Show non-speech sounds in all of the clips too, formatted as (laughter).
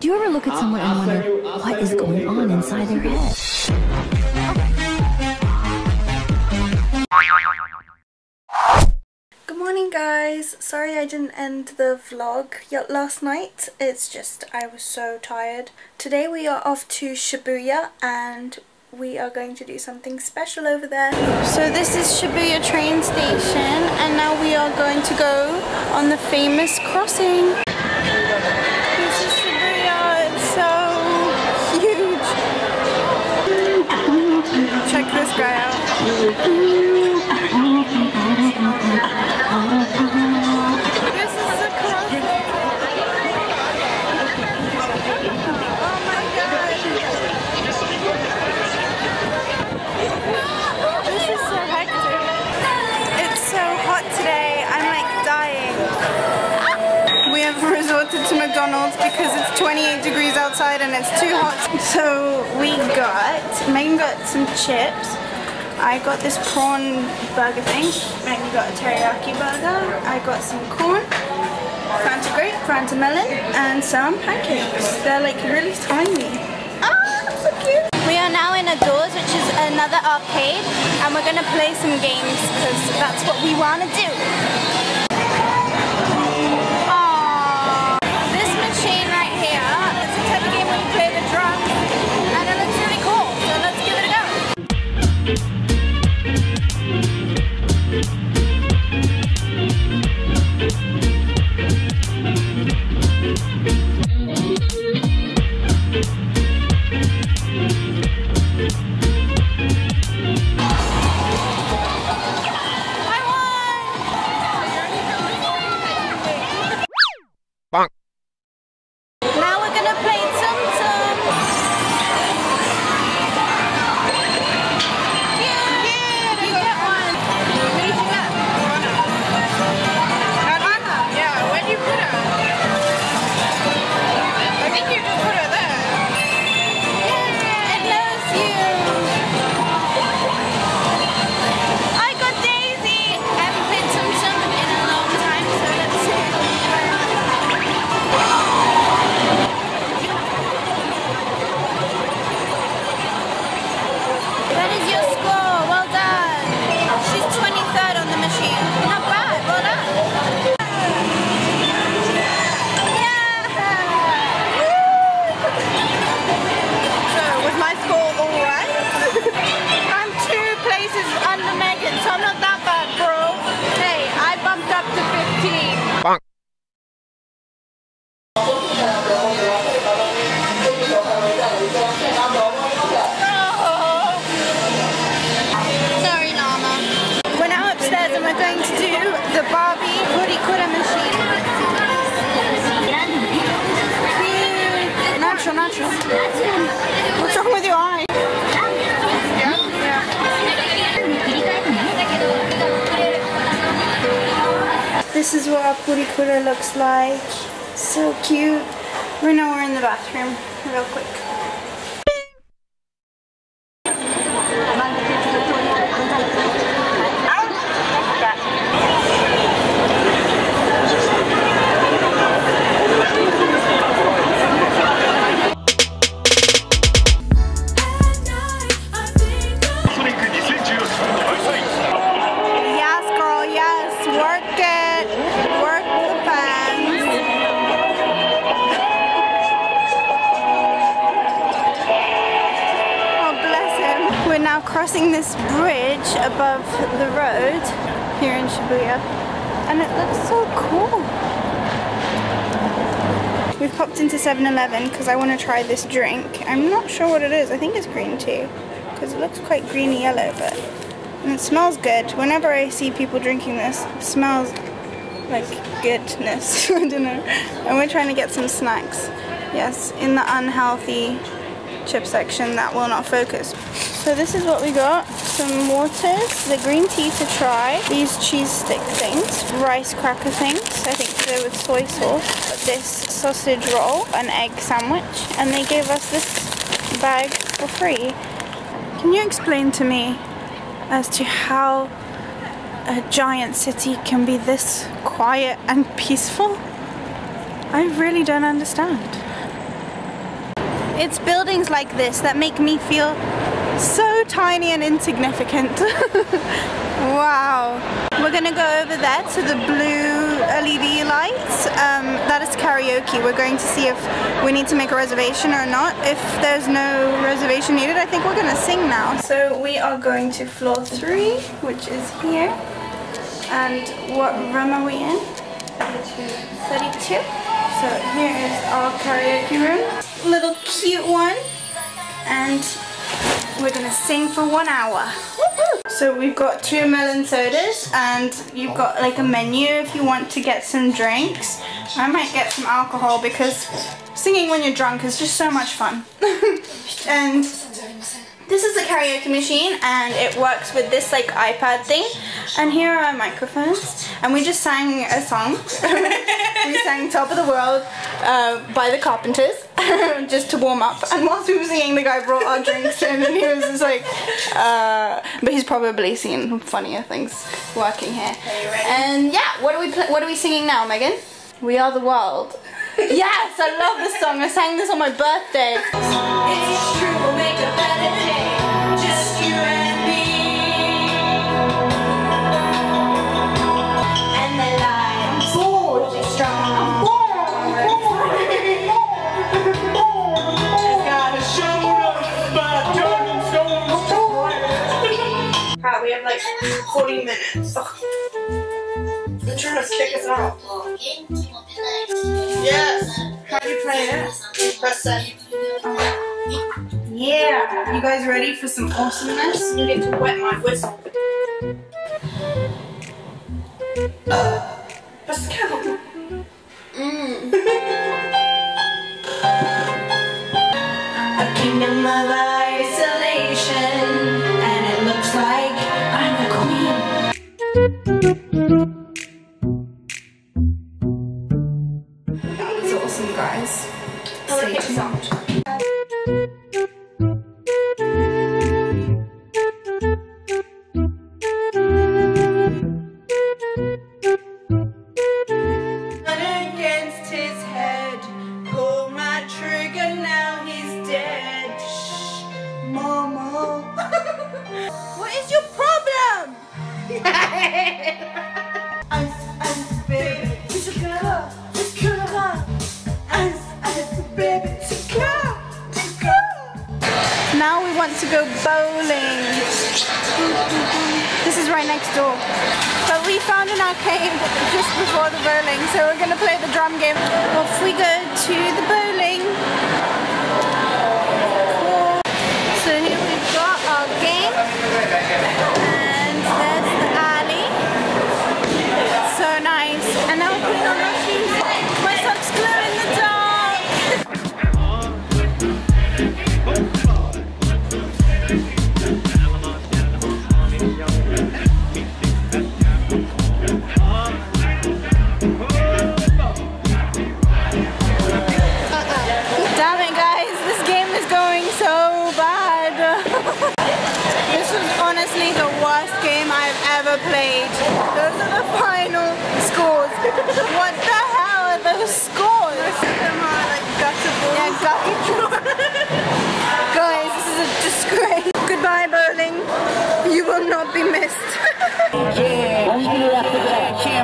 Do you ever look at someone and wonder what is going on inside their head? Good morning guys. Sorry I didn't end the vlog yet last night. It's just I was so tired. Today we are off to Shibuya and we are going to do something special over there. So this is Shibuya train station and now we are going to go on the famous crossing. To McDonald's because it's 28 degrees outside and it's too hot. So we got, Megan got some chips. I got this prawn burger thing. Megan got a teriyaki burger. I got some corn, Fanta grape, Fanta melon, and some pancakes. They're like really tiny. Ah, so cute. We are now in Adores, which is another arcade, and we're gonna play some games because that's what we want to do. What's wrong with your eye? This is what our Purikura looks like. So cute. Right now we're in the bathroom, real quick. The road here in Shibuya. And it looks so cool. We've popped into 7-Eleven because I want to try this drink. I'm not sure what it is. I think it's green tea because it looks quite greeny yellow, but and it smells good. Whenever I see people drinking this, it smells like goodness. (laughs) I don't know. And we're trying to get some snacks. Yes, in the unhealthy chip section that will not focus. So this is what we got. Some waters, the green tea to try, these cheese stick things, rice cracker things, I think they're with soy sauce, this sausage roll, an egg sandwich, and they gave us this bag for free. Can you explain to me as to how a giant city can be this quiet and peaceful? I really don't understand. It's buildings like this that make me feel so tiny and insignificant. (laughs) wow. We're gonna go over there to the blue LED lights. Um, that is karaoke. We're going to see if we need to make a reservation or not. If there's no reservation needed, I think we're gonna sing now. So we are going to floor three, which is here. And what room are we in? 32. So here is our karaoke room. Little cute one. And we're gonna sing for one hour. So we've got two melon sodas and you've got like a menu if you want to get some drinks. I might get some alcohol because singing when you're drunk is just so much fun. (laughs) and this is the karaoke machine and it works with this like iPad thing. And here are our microphones. And we just sang a song. (laughs) we sang Top of the World uh, by the Carpenters (laughs) just to warm up. And whilst we were singing, the guy brought our drinks in and he was just like, uh, but he's probably seen funnier things working here. And yeah, what are we what are we singing now, Megan? We are the world. (laughs) yes, I love this song. I sang this on my birthday. 40 minutes. They're trying to stick us off. Yes. How do you play it? Press send. Yeah. You guys ready for some awesomeness? I need to wet my whistle. Uh, Let's mm. (laughs) go. A kingdom of now he's dead. Shh, Mama. (laughs) what is your problem? (laughs) next door. But we found an arcade just before the bowling, so we're gonna play the drum game. Off we go to the bowling. So here we've got our game. ever played. Those are the final scores. what the hell are those scores? Most of them are like guttable. Yeah, guttable. (laughs) guys, this is a disgrace. Goodbye, bowling. You will not be missed.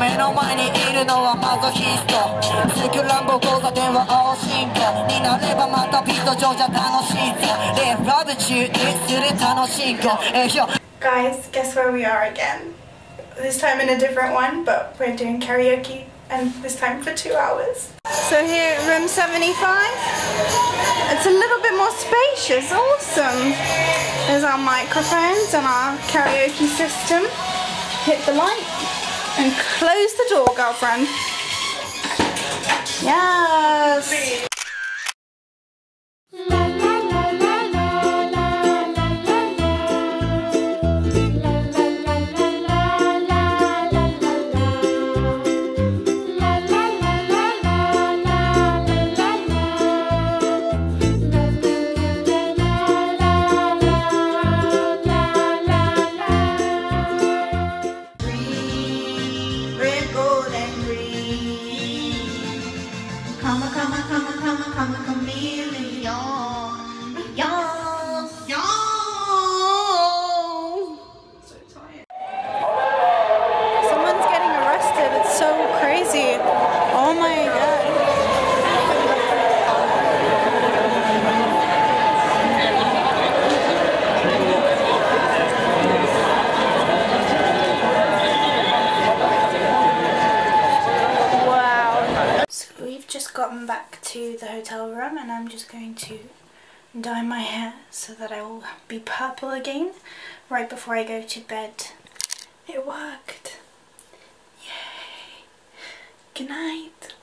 目の前にいるのはマゾヒストスクランブル交差点は青信号になればまたピット上じゃ楽しいぞレフラブ中にする楽しい子えひょ Guys, guess where we are again? This time in a different one, but we're doing karaoke and this time for two hours. So here room 75, it's a little bit more spacious, awesome. There's our microphones and our karaoke system. Hit the light and close the door, girlfriend. Yes. Come, come, come, come, come, chameleon. To the hotel room and I'm just going to dye my hair so that I will be purple again right before I go to bed. It worked. Yay. Good night.